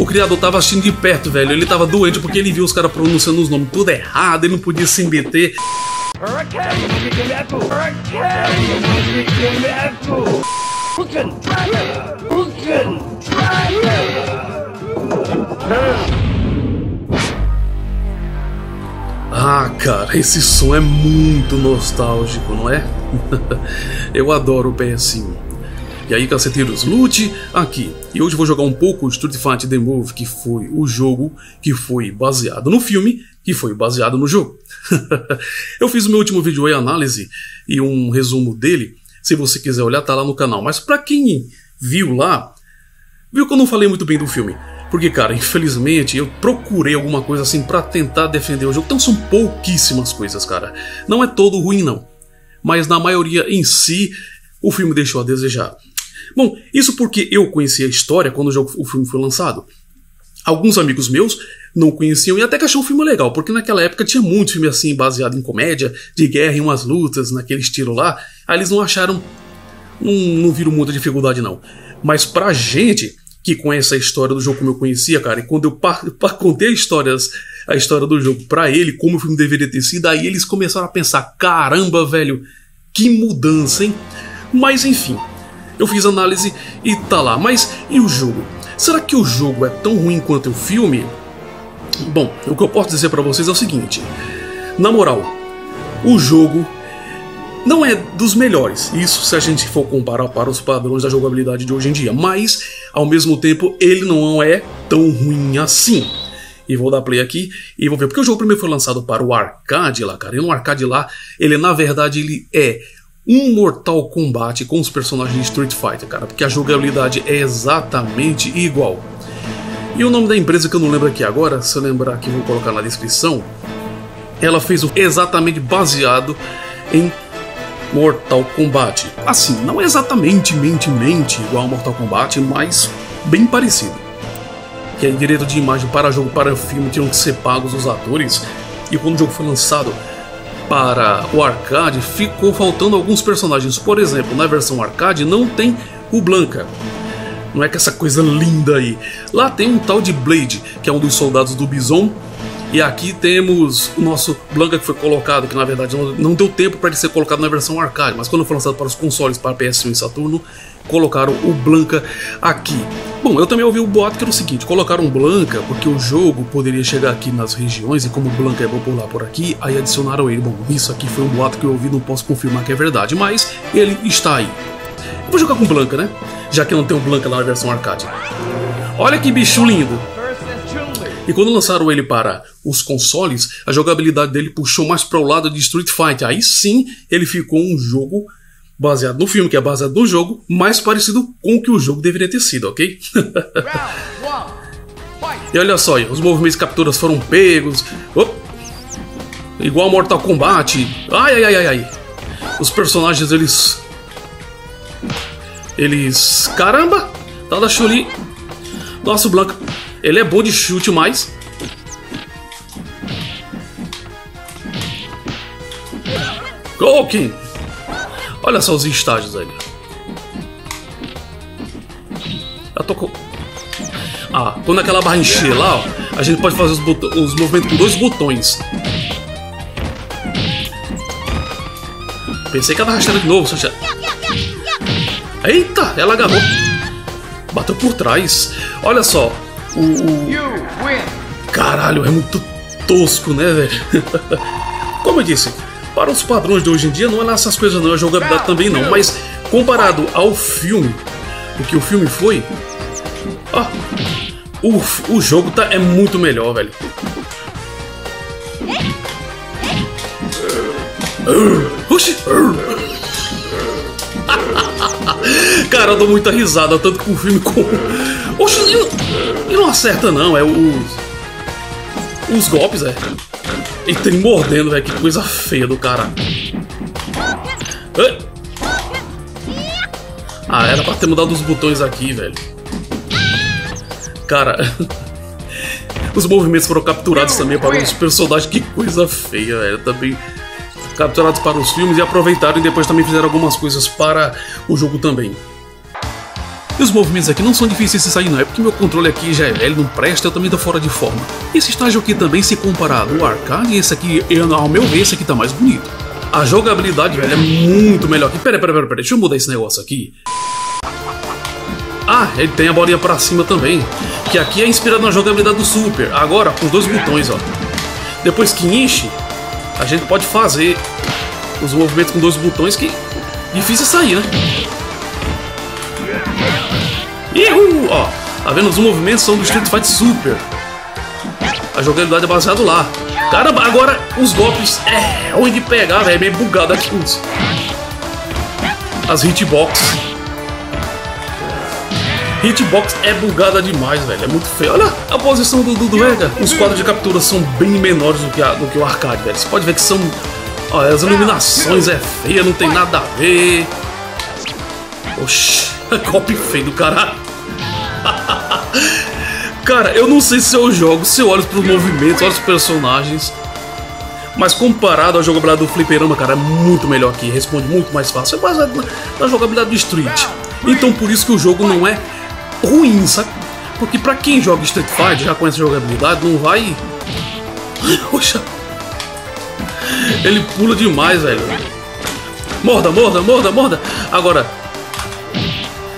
o criador tava assistindo de perto, velho. Ele tava doente porque ele viu os caras pronunciando os nomes tudo errado, ele não podia se meter. Ah, cara, esse som é muito nostálgico, não é? Eu adoro o PS1. E aí, caceteiros, lute aqui. E hoje vou jogar um pouco Street Fighter The Move, que foi o jogo que foi baseado no filme, que foi baseado no jogo. eu fiz o meu último vídeo aí, análise e um resumo dele. Se você quiser olhar, tá lá no canal. Mas para quem viu lá, viu que eu não falei muito bem do filme. Porque, cara, infelizmente eu procurei alguma coisa assim para tentar defender o jogo. Então são pouquíssimas coisas, cara. Não é todo ruim, não. Mas na maioria em si, o filme deixou a desejar. Bom, isso porque eu conheci a história quando o, jogo, o filme foi lançado. Alguns amigos meus não conheciam e até que achou o filme legal, porque naquela época tinha muito filme assim baseado em comédia, de guerra e umas lutas, naquele estilo lá. Aí eles não acharam. Não, não viram muita dificuldade, não. Mas pra gente que conhece a história do jogo como eu conhecia, cara, e quando eu pa, pa, contei a história, a história do jogo pra ele, como o filme deveria ter sido, aí eles começaram a pensar: caramba, velho, que mudança, hein? Mas enfim, eu fiz análise e tá lá. Mas e o jogo? Será que o jogo é tão ruim quanto o filme? Bom, o que eu posso dizer para vocês é o seguinte: na moral, o jogo não é dos melhores, isso se a gente for comparar para os padrões da jogabilidade de hoje em dia, mas ao mesmo tempo ele não é tão ruim assim. E vou dar play aqui e vou ver, porque o jogo primeiro foi lançado para o arcade lá, cara, e no arcade lá, ele na verdade ele é um Mortal Kombat com os personagens de Street Fighter, cara, porque a jogabilidade é exatamente igual. E o nome da empresa que eu não lembro aqui agora, se eu lembrar aqui vou colocar na descrição, ela fez o exatamente baseado em Mortal Kombat. Assim, não exatamente mente mente igual a Mortal Kombat, mas bem parecido. Que é direito de imagem para jogo para filme tinham que ser pagos os atores. E quando o jogo foi lançado para o arcade, ficou faltando alguns personagens. Por exemplo, na versão arcade não tem o Blanca. Não é que essa coisa linda aí. Lá tem um tal de Blade, que é um dos soldados do Bison, e aqui temos o nosso Blanca que foi colocado, que na verdade não, deu tempo para ele ser colocado na versão arcade, mas quando foi lançado para os consoles para PS1 e Saturno, colocaram o Blanca aqui. Bom, eu também ouvi o boato que era o seguinte: colocaram Blanca porque o jogo poderia chegar aqui nas regiões e como Blanca é popular por aqui, aí adicionaram ele. Bom, isso aqui foi um boato que eu ouvi, não posso confirmar que é verdade, mas ele está aí. Vou jogar com Blanca, né? Já que não tem o Blanca lá na versão arcade. Olha que bicho lindo! E quando lançaram ele para os consoles, a jogabilidade dele puxou mais para o lado de Street Fighter. Aí sim ele ficou um jogo baseado no filme, que é baseado no jogo, mais parecido com o que o jogo deveria ter sido, ok? e olha só, os movimentos de capturas foram pegos. Op, igual Mortal Kombat. Ai, ai, ai, ai, ai. Os personagens, eles... Eles... Caramba! Tá da Chuli. Nossa, o Blanca... Ele é bom de chute, mas... Golkin! Olha só os estágios ali. Já tô Ah, quando aquela barra encher lá, ó, a gente pode fazer os, os movimentos com dois botões. Pensei que ela arrastando de novo, só Eita, ela agarrou. Bateu por trás. Olha só, o, o... Caralho, é muito tosco, né, velho? Como eu disse, para os padrões de hoje em dia não é lá essas coisas não, a jogabilidade também não, mas comparado ao filme, o que o filme foi, ó, o, o jogo tá, é muito melhor, velho. Oxi! Cara, eu dou muita risada, tanto com o filme como. Oxi, e não acerta, não, é os. Os golpes, é. Ele tem mordendo, velho. Que coisa feia do cara. Ah, era pra ter mudado os botões aqui, velho. Cara. os movimentos foram capturados também para os personagens. Que coisa feia, velho. Também capturados para os filmes e aproveitaram e depois também fizeram algumas coisas para o jogo também. E os movimentos aqui não são difíceis de sair não, é porque meu controle aqui já é velho, não presta, eu também tô fora de forma. Esse estágio aqui também, se comparado ao arcade, esse aqui, eu, ao meu ver, esse aqui tá mais bonito. A jogabilidade, velho, é muito melhor aqui. Pera, pera, pera, pera, deixa eu mudar esse negócio aqui. Ah, ele tem a bolinha pra cima também. Que aqui é inspirado na jogabilidade do Super. Agora, com os dois botões, ó. Depois que enche, a gente pode fazer os movimentos com dois botões que difícil sair, né? Uhul! Ó, tá vendo? Os movimentos são do Street Fighter Super. A jogabilidade é baseada lá. Caramba, agora os golpes é ruim de pegar, velho. É meio bugado aqui. As hitbox. Hitbox é bugada demais, velho. É muito feio. Olha a posição do, do, do Vega. Os quadros de captura são bem menores do que, a, do que o arcade, velho. Você pode ver que são. Ó, as iluminações é feia, não tem nada a ver. Oxi, golpe feio do caralho. Cara, eu não sei se eu jogo, se eu olho pros movimentos, olho os personagens. Mas comparado à jogabilidade do Fliperama, cara, é muito melhor aqui. Responde muito mais fácil. É baseado na, na jogabilidade do Street. Então por isso que o jogo não é ruim, sabe? Porque pra quem joga Street Fighter, já conhece a jogabilidade, não vai. Poxa. Ele pula demais, velho. Morda, morda, morda, morda. Agora.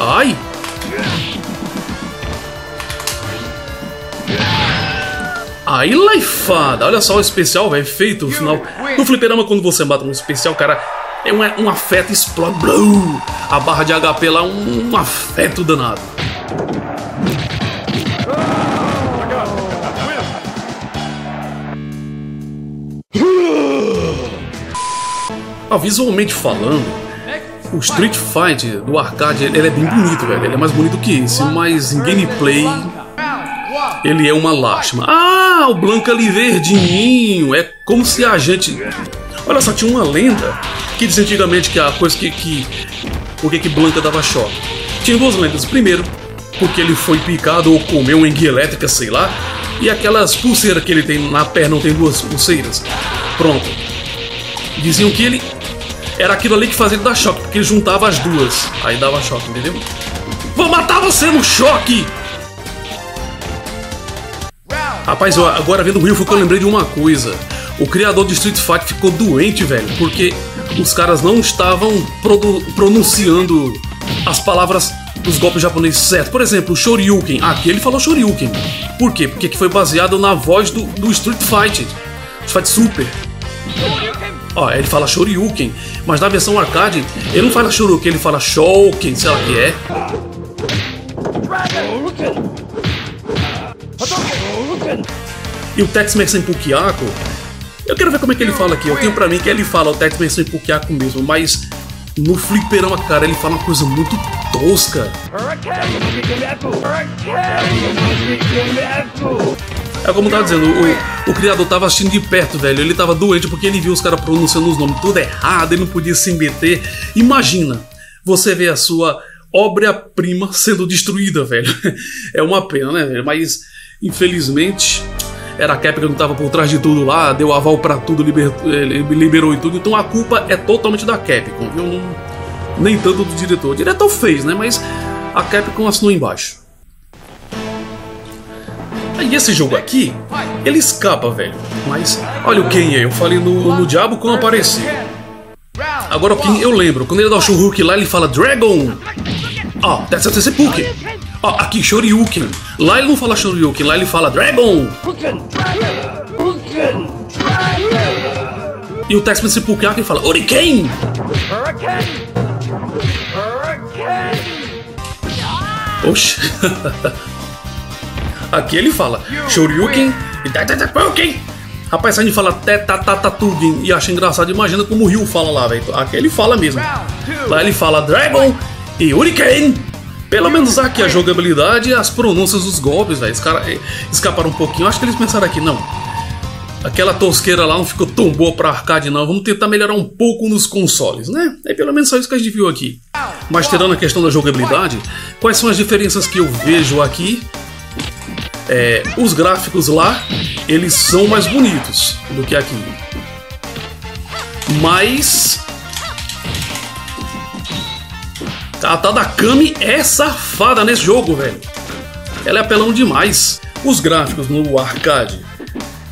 Ai! Aí laifada! Olha só o especial, velho, feito no final. No fliperama, quando você mata um especial, cara, é um, um afeto explode. A barra de HP lá, um, um afeto danado. Ah, visualmente falando, o Street Fight do arcade ele é bem bonito, velho. Ele é mais bonito que esse, mas em gameplay ele é uma lástima. Ah, o Blanca ali verdinho. É como se a gente. Olha só, tinha uma lenda que diz antigamente que a coisa que. que... Por que, que Blanca dava choque? Tinha duas lendas. Primeiro, porque ele foi picado ou comeu uma enguia elétrica, sei lá. E aquelas pulseiras que ele tem na perna não tem duas pulseiras. Pronto. Diziam que ele era aquilo ali que fazia ele dar choque, porque ele juntava as duas. Aí dava choque, entendeu? Vou matar você no choque! Rapaz, agora vendo o Rio, foi que eu lembrei de uma coisa. O criador de Street Fighter ficou doente, velho, porque os caras não estavam pronunciando as palavras dos golpes japoneses certo. Por exemplo, o Shoryuken. Aqui ele falou Shoryuken. Por quê? Porque foi baseado na voz do, do Street Fighter. Street Fighter Super. Ó, ele fala Shoryuken, mas na versão arcade ele não fala Shoryuken, ele fala Shouken, sei lá o que é. E o Tex-Mex em Pukiako, eu quero ver como é que ele fala aqui. Eu tenho pra mim que ele fala o Tex-Mex em Pukiako mesmo, mas no fliperama, cara, ele fala uma coisa muito tosca. É como eu tava dizendo, o, o criador tava assistindo de perto, velho. Ele tava doente porque ele viu os caras pronunciando os nomes tudo errado, ele não podia se meter. Imagina, você vê a sua obra-prima sendo destruída, velho. É uma pena, né, velho? Mas, infelizmente, era a Capcom que tava por trás de tudo lá, deu aval para tudo, libertou, eh, liberou e tudo. Então a culpa é totalmente da Capcom, viu? Nem tanto do diretor. O diretor fez, né? Mas a Capcom assinou embaixo. E esse jogo aqui, ele escapa, velho. Mas olha o Ken aí, eu falei no, no Diabo quando apareceu. Agora o Ken eu lembro, quando ele dá o Shuruk lá, ele fala Dragon. Ó, oh, ser Puke. Ó, aqui, Shoryuken. Lá ele não fala Shoryuken, lá ele fala Dragon. E o Tex Puke aqui fala Hurricane. Oxi. Aqui ele fala Shoryuken e Tatatapuken. Rapaz, a gente fala Tetatatugen e acha engraçado. Imagina como o Ryu fala lá, velho. Aqui ele fala mesmo. Lá ele fala Dragon e Hurricane. Pelo menos aqui a jogabilidade e as pronúncias dos golpes, velho. Os caras eh, escaparam um pouquinho. Acho que eles pensaram aqui, não. Aquela tosqueira lá não ficou tão boa pra arcade, não. Vamos tentar melhorar um pouco nos consoles, né? É pelo menos só isso que a gente viu aqui. Mas tirando a questão da jogabilidade, quais são as diferenças que eu vejo aqui é, os gráficos lá eles são mais bonitos do que aqui. Mas A tal da Kami é safada nesse jogo, velho. Ela é apelão demais. Os gráficos no arcade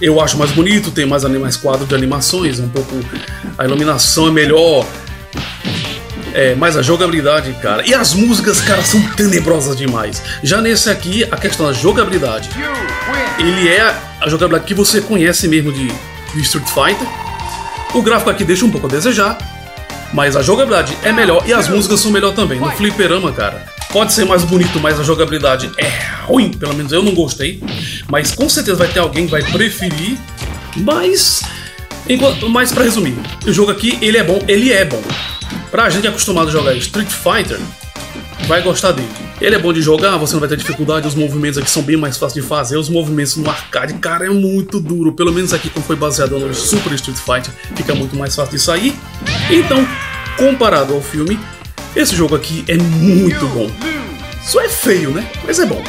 eu acho mais bonito, tem mais, mais quadros de animações, um pouco. A iluminação é melhor. É, mas a jogabilidade, cara. E as músicas, cara, são tenebrosas demais. Já nesse aqui, a questão da jogabilidade. Ele é a jogabilidade que você conhece mesmo de, de Street Fighter. O gráfico aqui deixa um pouco a desejar. Mas a jogabilidade é melhor e as músicas são melhor também. No fliperama, cara, pode ser mais bonito, mas a jogabilidade é ruim. Pelo menos eu não gostei. Mas com certeza vai ter alguém que vai preferir. Mas. Enquanto, mas pra resumir, o jogo aqui, ele é bom, ele é bom. Pra gente acostumado a jogar Street Fighter, vai gostar dele. Ele é bom de jogar, você não vai ter dificuldade, os movimentos aqui são bem mais fáceis de fazer, os movimentos no arcade, cara, é muito duro. Pelo menos aqui, como foi baseado no Super Street Fighter, fica muito mais fácil de sair. Então, comparado ao filme, esse jogo aqui é muito bom. Só é feio, né? Mas é bom.